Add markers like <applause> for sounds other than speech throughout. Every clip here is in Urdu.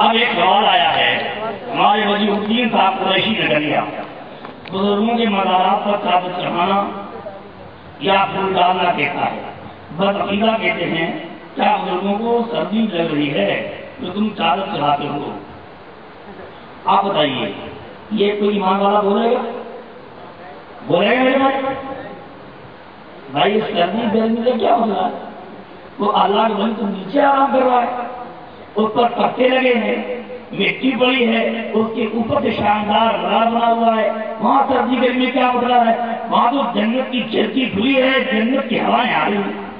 اب ایک سوال آیا ہے۔ ہمارے وزیر الدین صاحب قریشی نگریا بزرگوں کے مزارات پر چادر چڑھانا یا پھول ڈالنا کہتا ہے۔ بدعقیدہ کہتے ہیں، کیا بزرگوں کو سردی لگ رہی ہے تو تم چادر چڑھاتے ہو؟ آپ بتائیے، یہ کوئی ایمان والا بولے گا بولے گا میرے بھائی؟ بھائی، سردی گرمی سے کیا ہوتا ہے؟ وہ اللہ کے بھائی تو نیچے آرام کر رہا ہے۔ اوپر پتے لگے ہیں، مٹی پڑی ہے، اس کے اوپر سے شاندار بڑا بنا ہوا ہے۔ وہاں سردی گرمی کیا مطلب ہے؟ وہاں تو جنت کی کھڑکی کھلی ہے، جنت کی ہوائیں آ رہی ہیں۔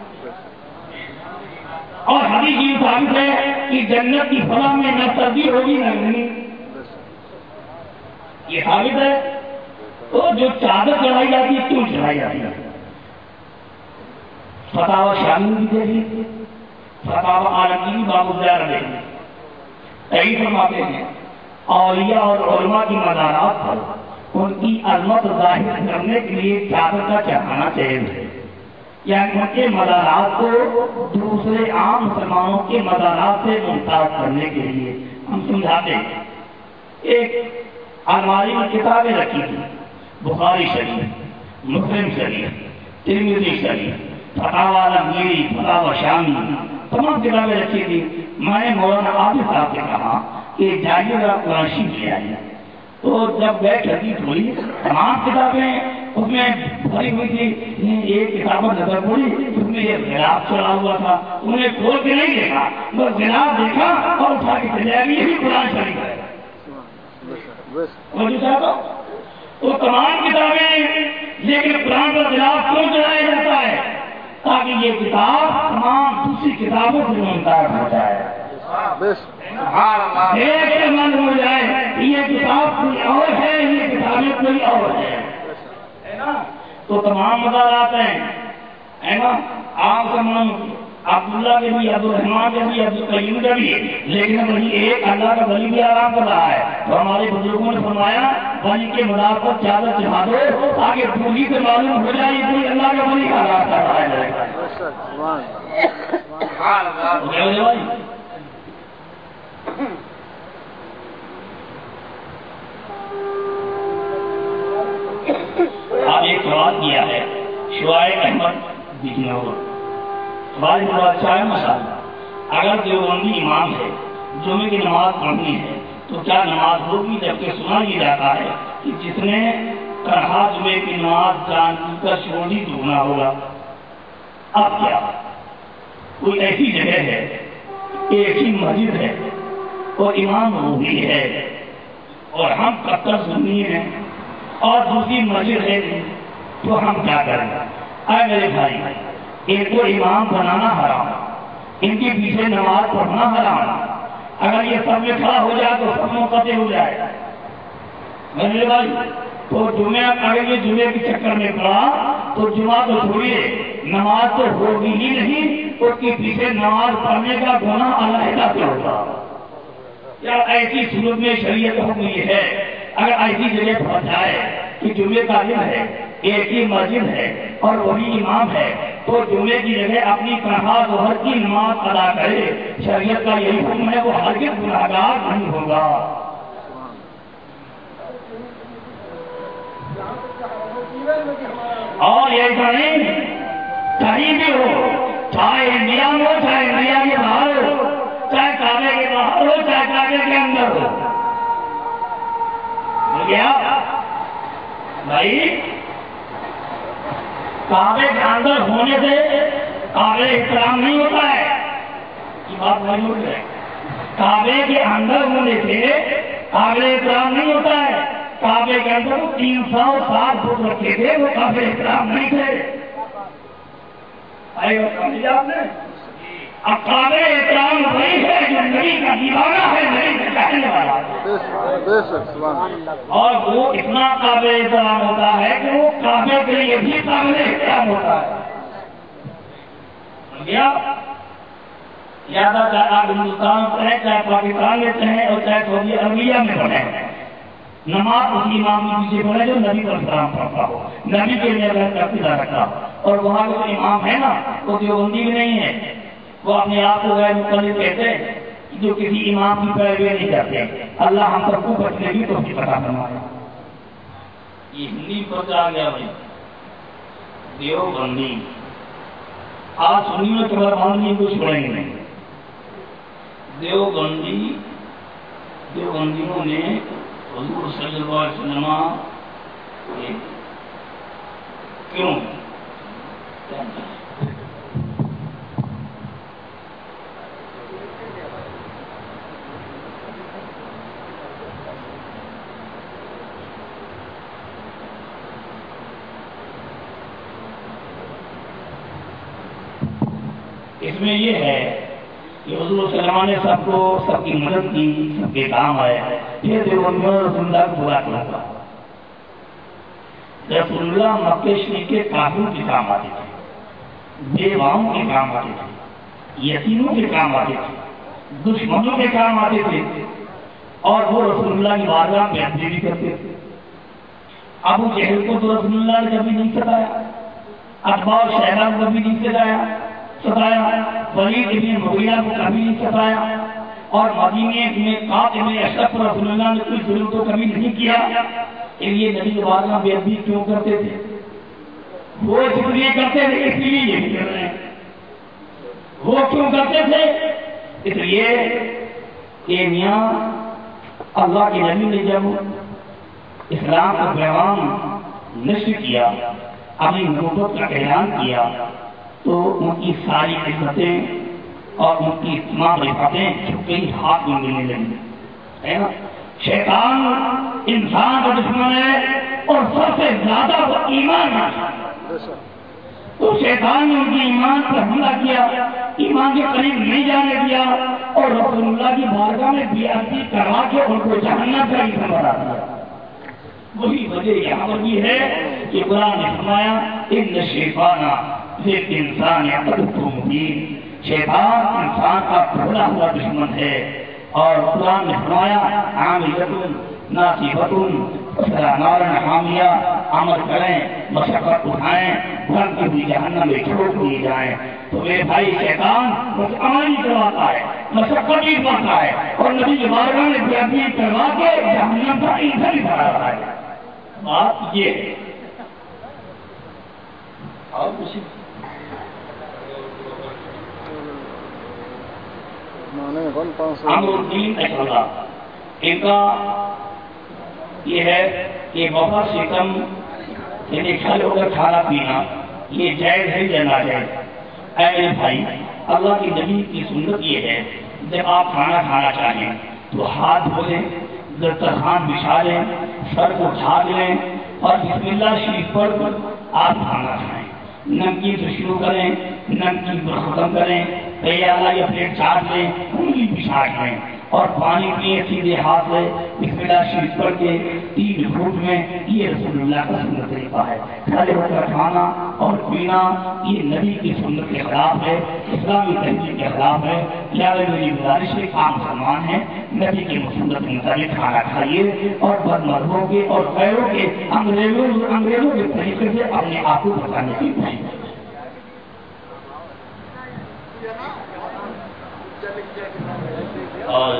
اور ہری جی ثابت ہے کہ جنت کی فضا میں نہ سردی ہوگی نہ گرمی یہ ثابت ہے۔ تو جو چادر چڑھائی جاتی ہے، کیوں چڑھائی جاتی ہے؟ فتح شامل بھی دے دیجیے فتح عالمگیری بابو رہے کئی فرماتے ہیں، اولیاء اور علماء کی مزارات پر ان کی عظمت ظاہر کرنے کے لیے چادر کا چڑھانا چاہیے؟ یعنی ان کے مزارات کو دوسرے عام مسلمانوں کے مزارات سے ممتاز کرنے کے لیے۔ ہم سمجھاتے ہیں، ایک الماری میں کتابیں رکھی تھی بخاری شریف، مسلم شریف ترمیزی شریف فتح عالمگیری فتح و شامی۔ تمام کتابیں رکھی تھی میں مولانا عابد صاحب سے کہا کہ جائیے گا قرآن شریف لے آئیے۔ تو جب بیٹھ حدیث ہوئی، تمام کتابیں، اس میں بھری ہوئی تھی یعنی ایک کتاب نظر پڑی، اس میں یہ گلاف چڑھا ہوا تھا۔ انہیں کھول کے نہیں دیکھا، بس گلاف دیکھا اور اٹھا کے چلے آئی یہی قرآن شریف ہے۔ وہ تمام کتابیں، لیکن قرآن کا گلاف کیوں چڑھایا جاتا ہے؟ تاکہ یہ کتاب تمام دوسری کتابوں سے ممتاز ہو جائے۔ ایک من ہو جائے یہ کتاب کوئی اور ہے یہ کتابیں کوئی اور ہے۔ تو تمام مزارات ہیں۔ نا؟ آپ کا من عبداللہ کے بھی عبد الرحمان کے بھی عبد القیم کا بھی لیکن وہی ایک اللہ کا ولی بھی آرام کر رہا ہے۔ تو ہمارے بزرگوں نے فرمایا، ولی کے مدار پر چادر چڑھا دو تاکہ پوری سے معلوم ہو جائے کوئی اللہ کا ولی کا آرام کر رہا ہے۔ آپ ایک سوال کیا ہے، شعائب احمد جی بجنور بھائی بادشاہ مسال اگر دیوبندی امام ہے، جمعے کی نماز پڑھنی ہے، تو کیا نماز ہوگی؟ جبکہ سنا یہ جاتا ہے کہ جس نے کڑھا جمعے کی نماز جان کر چھوڑی دھونا ہوگا۔ اب کیا؟ کوئی ایسی جگہ ہے ایک ہی مسجد ہے، اور امام روحی ہے، اور ہم کتر سنی ہیں، اور دوسری مسجد ہے، تو ہم کیا کریں؟ اے میرے بھائی ایک کو امام بنانا حرام، ان کے پیچھے نماز پڑھنا حرام۔ اگر یہ سب میں کھڑا ہو جائے تو سب منقطع ہو جائے۔ میرے بھائی، تو جمعہ اگر یہ جمعے کے چکر میں پڑا، تو جمعہ تو چھوڑیے۔ نماز تو ہوگی ہی نہیں، اس کے پیچھے نماز پڑھنے کا گناہ علیحدہ سے ہوگا؟ یا ایسی صورت میں شریعت حکم یہ ہے، اگر ایسی جگہ پہنچ جائے کہ جمعے کا دن ہے ایک ہی مسجد ہے اور وہی امام ہے۔ تو جمعے کی جگہ اپنی تنہا ظہر کی نماز ادا کرے۔ شریعت کا یہی حکم ہے، وہ ہرگز گناہگار نہیں ہوگا۔ اور یہ نہیں، کہیں بھی ہو، چاہے انڈیا میں ہو، چاہے انڈیا کے باہر ہو، چاہے کعبے کے باہر ہو، چاہے کعبے کے اندر ہو۔ گیا بھائی کعبے کے اندر ہونے سے کعبے احترام نہیں ہوتا ہے۔ یہ بات نہیں اٹھ ہے۔ کعبے کے اندر ہونے سے کعبے احترام نہیں ہوتا ہے۔ کعبے کے اندر تین سو سات فٹ رکھے تھے وہ کعبے احترام نہیں تھے۔ آپ نے؟ اب احترام وہی ہے جو نبی کا دیوانہ ہے نبی چاہنے والا اور وہ اتنا قابل احترام ہوتا ہے کہ وہ کعبے کے لیے بھی قابل احترام ہوتا ہے۔ زیادہ چاہے آپ ہندوستان رہیں چاہے پاکستان میں رہیں اور چاہے سعودی عربیہ میں پڑھیں نماز اسی امام کے پیچھے پڑھے جو نبی کا احترام کرتا ہو۔ نبی کے لیے اللہ کا فضا رکھتا اور وہاں جو امام ہے نا وہ دیوبندی بھی نہیں ہے۔ وہ اپنے آپ کو غیر مقلد کہتے ہیں جو کسی امام کی پیروی نہیں کرتے اللہ ہم سب کو بچنے کی تو پتا فرمایا یہ ہندی پر آ گیا بھائی۔ دیو بندی آج سنی میں کمر باندھی کو چھوڑیں گے نہیں۔ دیو بندی دیو بندیوں نے حضور صلی اللہ علیہ وسلم کیوں؟ اس میں یہ ہے کہ حضور صلی اللہ نے سب کو سب کی مدد کی، سب کے کام آئے۔ پھر دیوبندیوں رسول اللہ کو برا کیا رسول اللہ مکہ شریف کے کافروں کے کام آتے تھے۔ بیواؤں کے کام آتے تھے۔ یتیموں کے کام آتے تھے۔ دشمنوں کے کام آتے تھے۔ اور وہ رسول اللہ کی بارگاہ میں حملے بھی کرتے تھے۔ ابو جہل کو تو رسول اللہ نے کبھی نہیں ستایا اخبار شہرا کو کبھی نہیں ستایا ستایا ولید ابن مغیرہ کو کبھی نہیں ستایا اور مدینے میں کاف ابن اشرف رسول اللہ نے کوئی ظلم تو کبھی نہیں کیا۔ اس لیے نبی کے بے ادبی کیوں کرتے تھے؟ وہ اس لیے کرتے تھے، اس لیے یہ بھی کر رہے ہیں۔ وہ کیوں کرتے تھے؟ اس لیے کہ میاں اللہ کے نبی نے جب اسلام کا پیغام نشر کیا، اپنی نبوت کا اعلان کیا تو ان کی ساری عزتیں اور ان کی تمام رفتیں چھپے ہی ہاتھ میں ملنے لگی ہے شیطان انسان کا دشمن ہے اور سب سے زیادہ وہ ایمان تو شیطان نے ان کی ایمان پر حملہ کیا، ایمان کے قریب نہیں جانے دیا اور رسول اللہ کی بارگاہ میں بیاتی کروا کے ان کو جہنم کا ایسا بنا دیا وہی وجہ یہاں پر بھی ہے کہ قرآن نے فرمایا، ان شیفانہ ایک انسان یا مبین شیطان انسان کا بھولا ہوا دشمن ہے اور قرآن نے فرمایا، عاملتن، ناصیبتن نارن حامیہ عمل کریں، مشقت اٹھائیں، گھر کی بھی جہنم میں چھوڑ دیے جائیں۔ تو میرے بھائی شیطان بس عمل ہی کرواتا ہے مشقت ہی پاتا ہے اور نبی کے بارگاہ نے بیابی کروا کے جہنم کا ایندھن ہی بھرا رہا ہے۔ بات یہ ہے۔ اور کچھ امردین اچھا ان کا یہ ہے کہ بہت سے کم یعنی کھل ہو کر کھانا پینا، یہ جائز ہے یا ناجائز؟ اے میرے بھائی، اللہ کی نبی کی سنت یہ ہے، جب آپ کھانا کھانا چاہیں تو ہاتھ دھو لیں دسترخوان بچھا لیں سر کو جھاگ لیں، اور بسم اللہ شریف پڑھ کر آپ کھانا کھائیں۔ نمکین سے شروع کریں، نمکین پر ختم کریں تیار یا پلیٹ چاٹ لیں انگلی بچھاٹ لیں اور پانی پیے سیدھے ہاتھ سے بسم اللہ شریف پڑھ کے تین گھوٹ میں، یہ رسول اللہ کا سنت طریقہ ہے۔ کھڑے ہو کر کھانا اور پینا، یہ نبی کی سنت کے خلاف ہے، اسلامی تہذیب کے خلاف ہے۔ یا میری گزارش ہے، عام مسلمان ہے۔ نبی کی سنت کے مطابق کھانا کھائیے اور بد مردوں کے اور غیروں کے، انگریزوں انگریزوں کے طریقے سے اپنے آپ کو بچانے کی کوشش کریں اور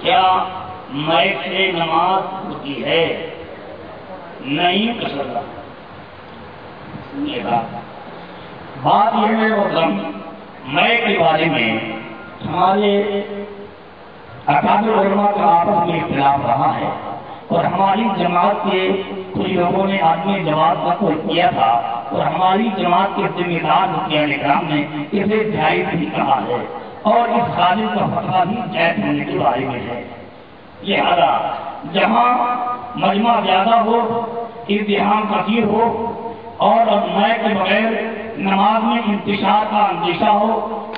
کیا میک سے نماز ہوتی ہے؟ نہیں کسرتا بات۔ یہ ہے محترم میں کے بارے میں ہمارے اکابر علماء کا آپس میں اختلاف رہا ہے اور ہماری جماعت کے کچھ لوگوں نے آدمی جماعت کا کوئی کیا تھا اور ہماری جماعت کے ذمہ دار مکیا نگرام نے اسے جائز بھی کہا ہے۔ اور اس خالد کا فتوا بھی جائز ہونے کے بارے میں ہے۔ لہذا جہاں مجمع زیادہ ہو، امتحان کثیر ہو، اور میں کے بغیر نماز میں انتشار کا اندیشہ ہو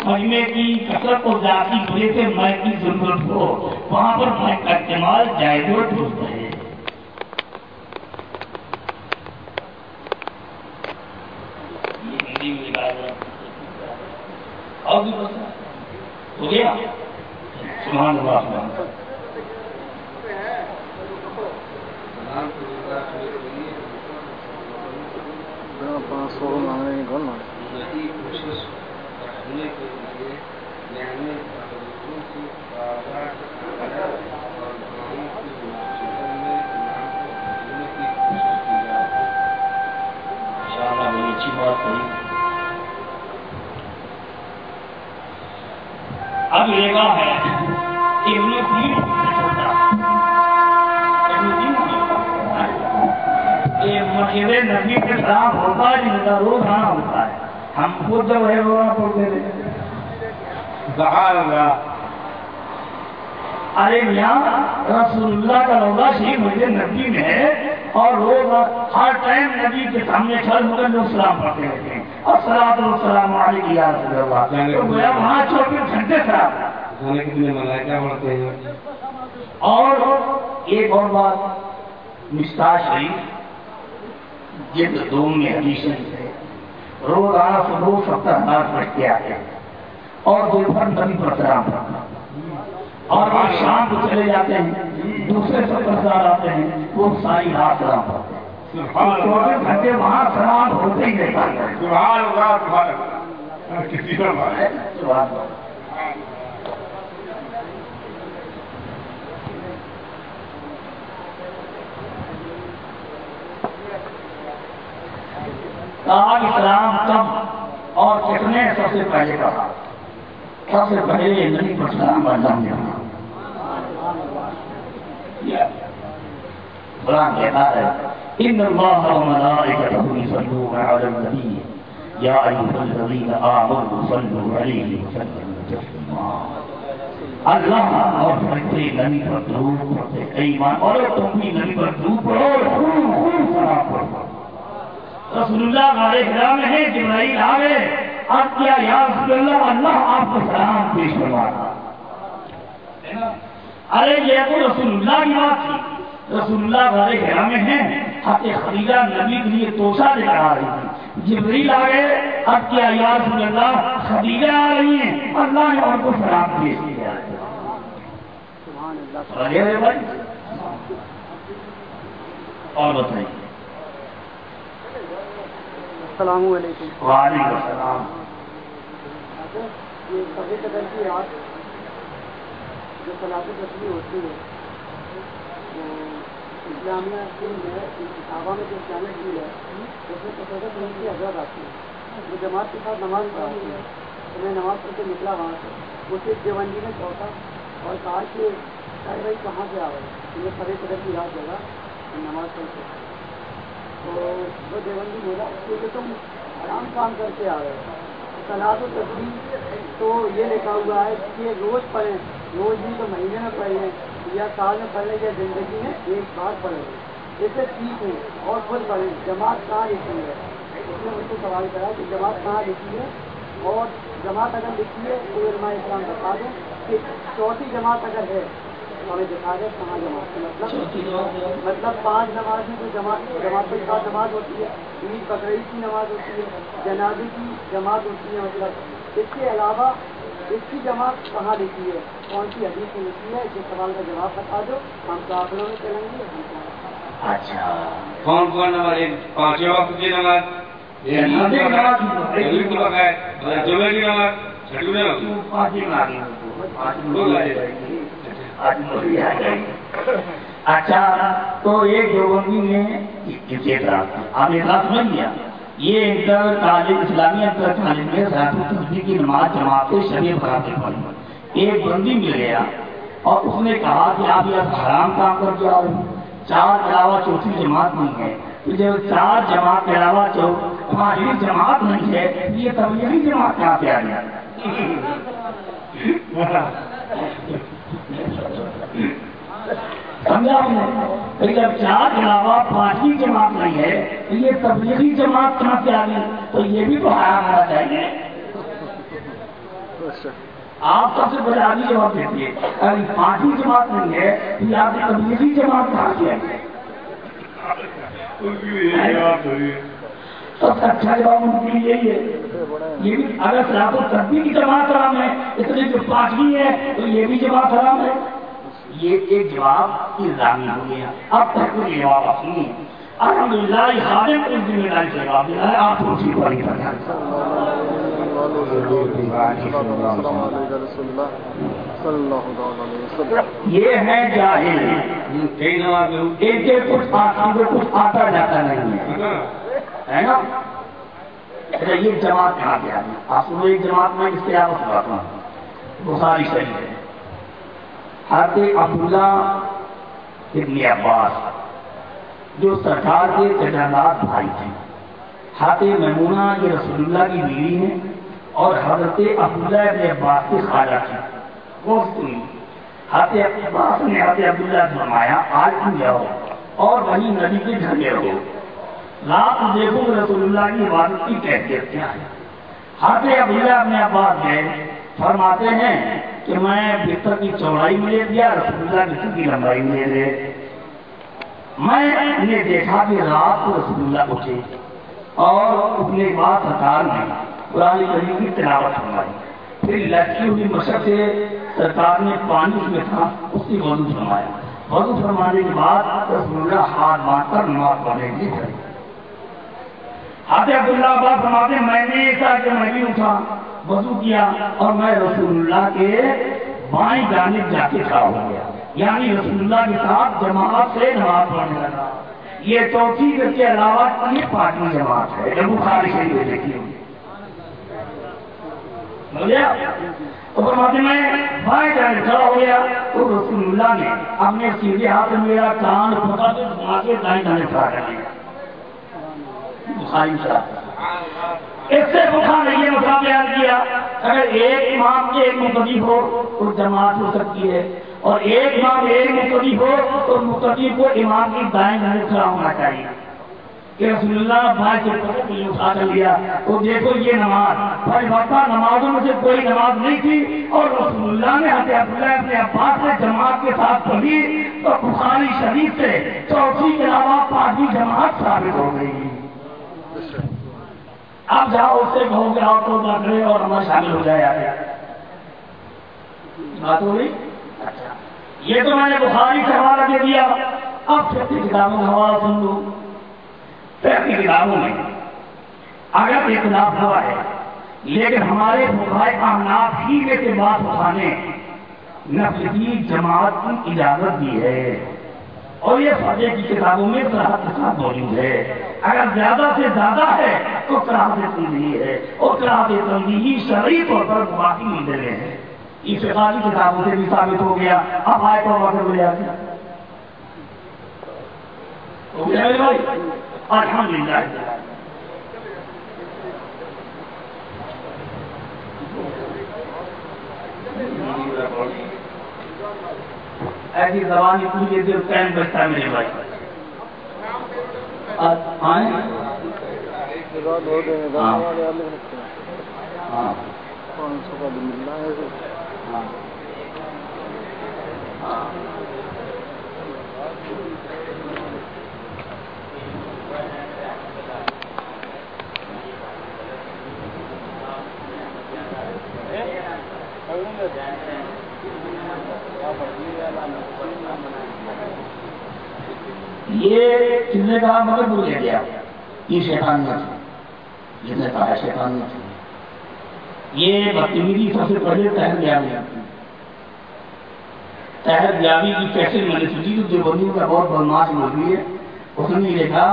مجمے کی کثرت اور ذاتی وجہ سے میں کی ضرورت ہو، وہاں پر میں کا استعمال جائز و درست ہے اور بھی کیا؟ سبحان اللہ. اب لگا ہے۔ ابن دین یہ مسجد نبی کے خلاف ہوتا ہے، جن کا روز آنا ہوتا ہے۔ ہم خود جب ہے روزہ پڑھتے تھے ارے میاں، رسول اللہ کا روزہ شریف مجھے نبی میں ہے اور روز ہر ٹائم نبی کے سامنے کھڑے ہو کر لوگ سلام پڑھتے رہتے ہیں۔ اور سلام السلام علیکم یا رسول اللہ تو گویا وہاں چوبیس گھنٹے خراب کھانے کے دن ملائکہ پڑھتے ہیں. اور ایک اور بات مشتا شریف جلد دو میں حدیث ہے. روزانہ صبح ستر ہزار پڑھتے آتے ہیں. اور دوپہر نبی پر سلام پڑھنا اور آج شام کو چلے جاتے ہیں دوسرے ستر ہزار آتے ہیں وہ ساری رات سلام پڑھتے ہیں چوبیس گھنٹے وہاں سلام ہوتے ہی کا۔ کہا اسلام کب اور کس نے سب سے پہلے کہا سب سے پہلے پر سلام بردام دینا قرآن کہتا ہے ان اللہ و ملائکتہ یصلون علی النبی یا ایھا الذین آمنوا صلوا علیہ وسلم تسلیما اللہ اور فرشتے نبی پر درود پڑھتے ہیں۔ ایمان اور تم بھی نبی پر درود پڑھو اور خوب خوب سلام پڑھو رسول اللہ ہمارے گھر میں ہے جبرائیل آ گئے آپ کیا یا رسول اللہ اللہ آپ کو سلام پیش کروا رہا ارے یہ تو رسول اللہ کی بات تھی رسول اللہ ہمارے گھر میں ہے حضرت خدیجہ نبی کے لیے توشا لے کر آ رہی تھی جبریل آ گئے اب کیا یا رسول اللہ خدیجہ آ رہی ہیں۔ اللہ نے ان کو سمجھے میرے بھائی؟ اور بتائیے۔ السلام علیکم۔ وعلیکم السلام۔ یہ سبھی قدر کی رات جو تصویر ہوتی ہے اسلامیہ فلم کتابوں میں جو اسلامک فیل ہے، اس میں تصور فلم کی حضرت آتی ہے۔ وہ جماعت کے ساتھ نماز پڑھاتی ہے۔ تو میں نماز پڑھ کے نکلا وہاں سے۔ مجھے دیوبندی نے چوتھا اور کہا کہ شاید بھائی کہاں سے آ گئے تو یہ سبھی قدر کی رات جگہ میں نماز پڑھ کے تو وہ دیوبندی بولا کہ تم آرام کام کر کے آ گئے سلاد و تصویر تو یہ لکھا ہوا ہے کہ روز پڑھیں، روز بھی تو مہینے میں پڑھیں۔ یا سال میں پڑھ لیں یا زندگی میں ایک بار پڑھیں اسے سیکھیں اور خود پڑھیں۔ جماعت کہاں لکھی ہے؟ اس نے مجھ سے سوال کرا کہ جماعت کہاں لکھی ہے؟ اور جماعت اگر لکھی ہے تو علماء اسلام بتا دیں کہ چوتھی جماعت اگر ہے ہمیں دکھا دیں کہاں جماعت مطلب مطلب پانچ نماز میں جو جماعت جماعت کے ساتھ نماز ہوتی ہے عید بقرعید کی نماز ہوتی ہے جنازے کی جماعت ہوتی ہے مطلب۔ اس کے علاوہ اس کی جماعت کہاں لکھی ہے؟ کون سی حدیث میں لکھی ہے؟ اس سوال کا جواب بتا دو۔ ہم قابلوں میں چلیں گے۔ اچھا۔ کون کون نماز؟ ایک پانچویں وقت کی نماز جمعے کی اچھا تو ایک دیوبندی نے یہ تھا آپ نے بات سمجھ لیا یہ انٹر تعلیم اسلامی انٹر تعلیم میں ذات کی نماز جماعت سے شبیہ پڑھاتے پڑھی ایک بندی مل گیا اور اس نے کہا کہ آپ یہ حرام کام کر کے آؤ۔ چار کے علاوہ چوتھی جماعت نہیں ہے۔ تو جب چار جماعت کے علاوہ چو پانچویں جماعت نہیں ہے، یہ تبلیغی جماعت کہاں پہ آ گیا۔ <laughs> سمجھا نے کہ جب چار علاوہ پانچویں جماعت نہیں ہے تو یہ تبلیغی جماعت کہاں سے آ گئی؟ تو یہ بھی تو حرام ہونا چاہیے آپ سب سے بڑے آدمی جواب دیتے اگر پانچویں جماعت نہیں ہے تو یہ آپ کی تبلیغی جماعت کہاں سے آئی سب سے اچھا جواب ان کے لیے یہی ہے۔ یہ بھی اگر سلاط و تربی کی جماعت حرام ہے اس لیے جو پانچویں ہے تو یہ بھی جماعت حرام ہے۔ یہ ایک جواب الزامی ہو گیا۔ اب تک کوئی جواب آپ سنیے الحمد للہ یہ خادم کو اس ذمہ داری سے جواب دیا ہے آپ کو اسی کو نہیں پڑھا یہ ہے جاہل۔ کئی نماز کچھ آنکھوں کو کچھ آتا جاتا نہیں ہے۔ نا؟ اچھا، یہ جماعت کہاں گیا آپ سنو ایک جماعت میں اس کے آپ سناتا ہوں بخاری شریف۔ ہے حضرت عبداللہ ابن عباس، جو سرکار کے تجربات بھائی تھے۔ حضرت میمونہ یہ رسول اللہ کی بیوی ہے اور حضرت عبداللہ ابن عباس کی خالہ تھی وہ سنی۔ حضرت عباس نے حضرت عبداللہ فرمایا، آج تم جاؤ اور وہیں نبی کے گھر میں رہو۔ رات دیکھو رسول اللہ کی عبادت کی کیفیت کیا ہے۔ حضرت عبداللہ اپنے عباس گئے۔ فرماتے ہیں کہ میں بستر کی چوڑائی میں لے دیا رسول اللہ بستر کی لمبائی میں لے دے۔ میں نے دیکھا کہ رات کو رسول اللہ اٹھے اور اپنے بعد سرکار نے قرآن کریم کی تلاوت فرمائی۔ پھر لڑکی ہوئی مشق سے سرکار نے پانی اس میں تھا، اس کی وضو فرمایا وضو فرمانے کے بعد رسول اللہ ہاتھ باندھ کر نماز پڑھنے کے لیے حضرت عبداللہ عباس فرماتے ہیں، میں نے ایسا کہ میں بھی اٹھا، وضو کیا اور میں رسول اللہ کے بائیں جانب جا کے کھڑا ہو گیا۔ یعنی رسول اللہ کے ساتھ جماعت سے نماز پڑھنے لگا۔ یہ چوتھی کے علاوہ یہ پانچویں جماعت ہے، جب بخاری شریف میں دیکھی ہوگی تو فرماتے میں بائیں جانب کھڑا ہو گیا تو رسول اللہ نے اپنے سیدھے ہاتھ میرا کان پکڑ کے گھما کے دائیں جانب کھڑا کر دیا۔ بخاری شریف اس سے بخار نے یہ مسئلہ بیان کیا، اگر ایک امام کے ایک مقدی ہو تو جماعت ہو سکتی ہے، اور ایک امام ایک مقدی ہو تو مقدی کو امام کی دائیں جانب کھڑا ہونا چاہیے۔ کہ رسول اللہ بھائی سے پتہ اٹھا کر لیا؟ تو دیکھو یہ نماز، بھائی وقتا نمازوں میں سے کوئی نماز نہیں تھی، اور رسول اللہ نے حضرت عبداللہ اپنے عباس سے جماعت کے ساتھ پڑھی تو بخاری شریف سے چوتھی کے علاوہ پانچویں جماعت ثابت ہو گئی۔ اب جاؤ اس سے کہو کہ آپ تو کرے اور ہمارا شامل ہو جائے آگے۔ بات ہو گئی؟ اچھا۔ یہ تو میں نے بخاری سے حوالہ دے دیا۔ اب چھٹی کتابوں کا حوالہ سن لو۔ پہلی کتابوں میں اگر اختلاف ہوا ہے، لیکن ہمارے بخائے احناف ہی میں سے بات اٹھانے، نفس کی جماعت کی اجازت دی ہے۔ اور یہ فضے کی کتابوں میں صراحت کے ساتھ موجود ہے۔ اگر زیادہ سے زیادہ ہے تو کراہت تنظیم ہے۔ اور کراہت تنظیمی شرعی طور پر باقی مندر ہیں اس فقالی کتابوں سے بھی ثابت ہو گیا۔ اب آئے تو وقت ملے آ الحمد للہ ایسی زبان پوری دیر قائم بچتا ہے میرے بھائی؟ آئیں ہاں۔, ہاں۔, ہاں پانچ سو کا ملنا ہے ہاں ہاں یہ کس نے کہا مگر بھول گیا۔ یہ شیطان نے تھی جس نے کہا شیطان نے تھی یہ بدتمیزی سب سے پہلے تحت یابی آتی تحت یابی کی کیسے میں نے سنی تو جو بندیوں کا بہت بدماش مولوی ہے، اس نے دیکھا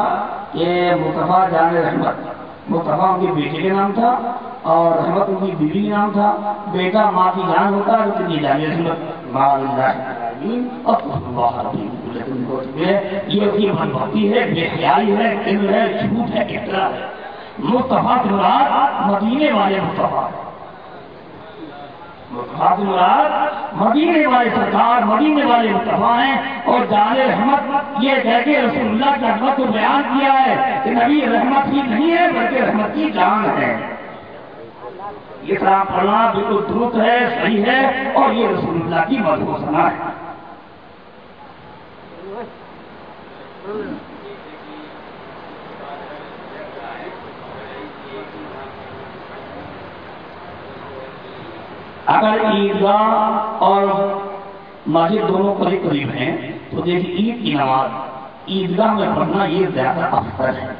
کہ مصطفیٰ جان رحمت۔ مصطفیٰ ان کے بیٹے کے نام تھا اور رحمت ان کی بیوی کے نام تھا۔ بیٹا ماں کی جان ہوتا ہے لیکن یہ جانے رحمت ماں اللہ اور اللہ یہ اس کی من بھکتی ہے، بے خیالی ہے، علم ہے، جھوٹ ہے کتنا ہے۔ مصطفیٰ کے مراد مدینے والے مصطفیٰ۔ مصطفیٰ مراد مدینے والے سرکار، مدینے والے مصطفیٰ ہیں اور جان رحمت، یہ کہہ کے رسول اللہ کی رحمت کو بیان کیا ہے کہ نبی رحمت ہی نہیں ہے بلکہ رحمت کی جان ہے۔ یہ طرح پڑھنا بالکل درست ہے، صحیح ہے اور یہ رسول اللہ کی مضبوط ہے۔ اگر عیدگاہ اور مسجد دونوں قریب قریب ہیں تو دیکھیے عید کی نماز، عیدگاہ میں پڑھنا یہ زیادہ افضل ہے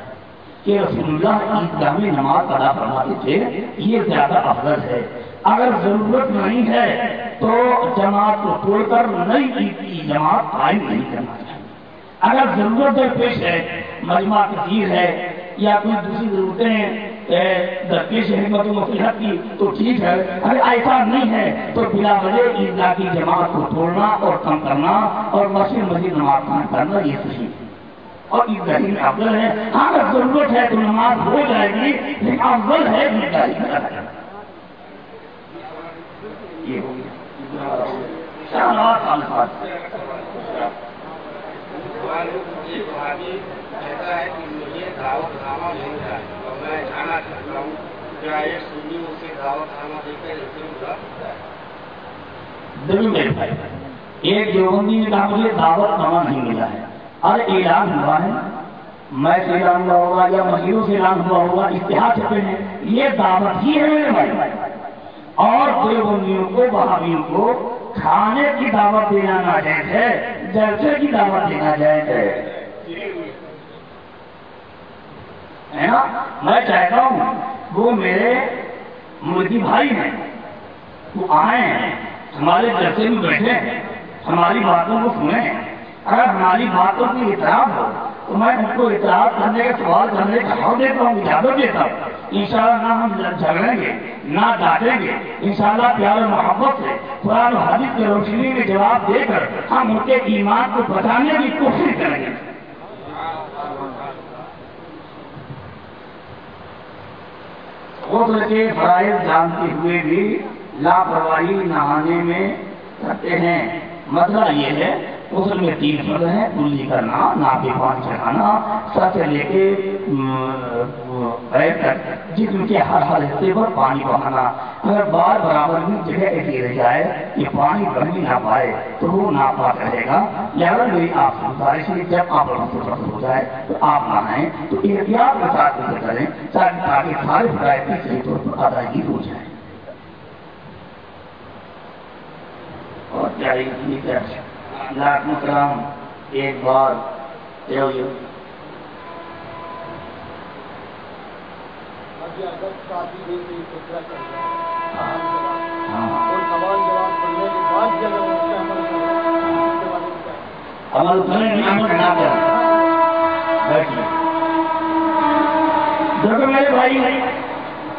کہ رسول اللہ عیدگاہ میں نماز ادا فرماتے تھے، یہ زیادہ افضل ہے۔ اگر ضرورت نہیں ہے تو جماعت کو توڑ کر نئی عید کی جماعت قائم نہیں کرنا چاہیے۔ اگر ضرورت پیش ہے، مجمع کثیر ہے یا کوئی دوسری ضرورتیں درپیش حکمت و مصلحت کی تو ٹھیک ہے اگر ایسا نہیں ہے، تو بلا وجہ عیدگاہ کی جماعت کو توڑنا اور کم کرنا اور مسجد مسجد نماز قائم کرنا یہ صحیح اور عیدگاہی میں افضل ہے۔ ہاں اگر ضرورت ہے تو نماز ہو جائے گی، لیکن افضل ہے عیدگاہی میں یہ ہو گیا۔ شاہنواز خالصات کہتا ہے کہ مجھے دعوت نامہ مل جائے۔ میں جانا چاہتا ہوں۔ کیا ایک سنی اس سے دعوت نامہ دے کر اسے بلا سکتا میرے بھائی، ایک دیوبندی نے کہا مجھے دعوت نامہ نہیں ملا ہے۔ اور اعلان ہوا ہے۔ میں سے اعلان ہوا ہوگا یا مسیحوں سے اعلان ہوا ہوگا اتحاد چھپے ہیں۔ یہ دعوت ہی ہے میرے بھائی۔ اور دیوبندیوں کو، بہاویوں کو کھانے کی دعوت دینا ناجائز ہے، جلسے کی دعوت دینا جائز ہے۔ ہے نا میں چاہتا ہوں وہ میرے مرغی بھائی ہیں۔ وہ آئے ہیں۔ ہمارے جلسے میں بیٹھے ہیں۔ ہماری باتوں کو سنیں اگر ہماری باتوں کی اطلاع ہو تو میں ان کو اطلاع کرنے کا سوال کرنے کا حق دیتا ہوں، اجازت دیتا ہوں۔ انشاءاللہ نہ ہم جھگڑیں گے، نہ ڈانٹیں گے۔ انشاءاللہ پیار و محبت سے قرآن و حدیث کی روشنی میں جواب دے کر ہم ان کے ایمان کو بچانے کی کوشش کریں گے۔ غسل کے فرائض جانتے ہوئے بھی لاپرواہی نہانے میں کرتے ہیں۔ مسئلہ یہ ہے غسل میں تین فرض ہیں۔ کلی کرنا ناپی پان چڑھانا، سچ لے کے جسم جی، کے ہر ہر حصے پر پانی بہانا اگر بار برابر بھی جگہ ایسی رہ جائے کہ پانی بڑھ نہ پائے تو وہ ناپاک رہے گا۔ لہٰذا میری آپ سے گزارش ہے جب آپ فصل ہو جائے تو آپ نہائیں تو احتیاط کے ساتھ فکر کریں تاکہ تاکہ سارے فرائض کی صحیح طور پر ادائیگی ہو جائے۔ اور کیا لاکھ مکرام ایک بار دیو یو ابھی اگر شادی نہیں ہوئی تو کیا کرنا ہاں کوئی سوال جواب کرنے کے بعد جب ہم اس پہ عمل کریں میں کیا عمل کریں عمل نہ کریں بیٹھیے دیکھو میرے بھائی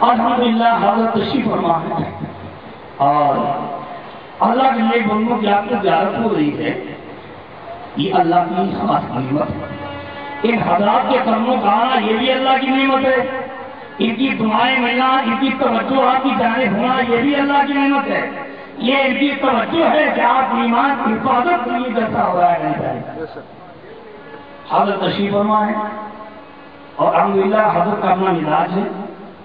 الحمدللہ حضرت تشریف فرما ہے اور اللہ کے لیے بندوں کی آپ کو زیارت ہو رہی ہے۔ یہ اللہ کی خاص نعمت ہے۔ ان حضرات کے کرموں کا آنا یہ بھی اللہ کی نعمت ہے۔ ان کی دعائیں ملنا ان کی توجہ آپ کی جانب ہونا یہ بھی اللہ کی نعمت ہے۔ یہ ان کی توجہ ہے کہ آپ ایمان کی حفاظت کے لیے کرتا ہو رہا ہے۔ حضرت تشریف فرما ہے اور الحمدللہ حضرت کا اپنا مزاج ہے۔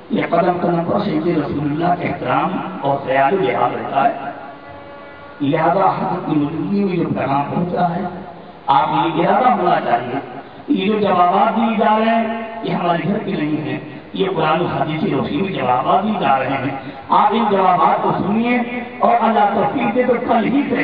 یہ قدم قدم پر سید رسول اللہ کے احترام اور خیال لحاظ رہتا ہے۔ لہذا حضرت کی موجودگی میں جو پیغام پہنچا ہے، آپ یہ ارادہ ہونا چاہیے۔ یہ جو جوابات دیے جا رہے ہیں، یہ ہمارے گھر کے نہیں ہیں۔ یہ قرآن حدیث روشنی جوابات دیے جا رہے ہیں۔ آپ ان جوابات کو سنیے اور اللہ توفیق دے تو کل ہی سے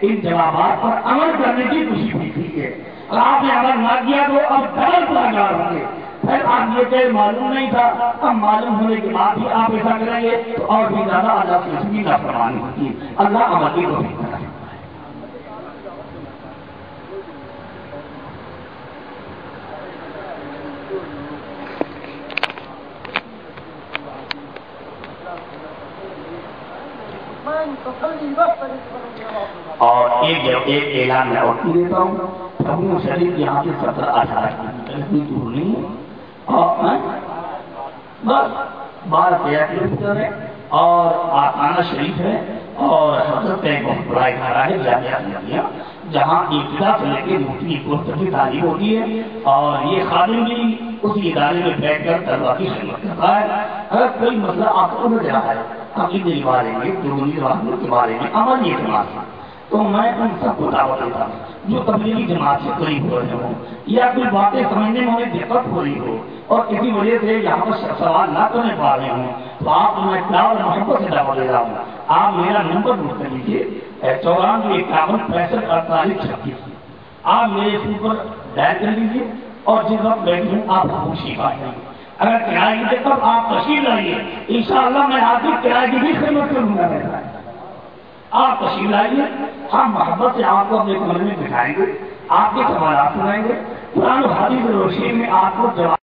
ان جوابات پر عمل کرنے کی خوشی ہوئی ہے اور آپ نے عمل نہ کیا تو اب ڈبل گناہگار ہوں گے پھر آپ یہ کہ معلوم نہیں تھا، اب معلوم ہونے کے بعد بھی آپ ایسا کریں گے تو اور بھی زیادہ اللہ کی رسمی نہ ہوتی ہے۔ اللہ عمل کی توفیق کرے اور ایک ایک اعلان میں اور دیتا ہوں، ابو شریف یہاں سے سترہ اٹھارہ کلو کی دور نہیں۔ ہے اور بس بارہ تیرہ کلو میٹر ہے اور آسانہ شریف ہے اور حضرت ایک بہت بڑا ادارہ ہے جامعہ اسلامیہ جہاں ابتدا سے لے کے مفتی کو تبھی تعلیم ہوتی ہے اور یہ خادم بھی اسی ادارے میں بیٹھ کر طلبا کی خدمت کرتا ہے۔ اگر کوئی مسئلہ آپ کو نظر آ ہے عقیدے کے بارے میں درونی رحمت کے بارے میں، عمل یہ جماعت تو میں ان سب کو دعوت دیتا ہوں، جو تبلیغی جماعت سے قریب ہو رہے ہوں، یا کوئی باتیں سمجھنے میں انہیں دقت ہو رہی ہو، اور کسی وجہ سے یہاں پر سوال نہ کرنے پا رہے ہوں، تو آپ میں پیار محبت سے دعوت دے رہا ہوں۔ آپ میرا نمبر نوٹ کر لیجیے چورانوے اکاون پینسٹھ اڑتالیس چھتیس آپ میرے فون پر ڈائل کر لیجیے اور جس وقت بیٹھی ہوں، آپ خوشی پائیں گے اگر کرایہ کی دے تب آپ تشریف لائیے، انشاءاللہ میں آپ کی کرایہ کی بھی خدمت کروں گا۔ آپ تشریف لائیے ہم محبت سے آپ کو اپنے کمرے میں بٹھائیں گے، آپ کے سوالات سنائیں گے۔ قرآن و حدیث روشنی میں آپ کو جواب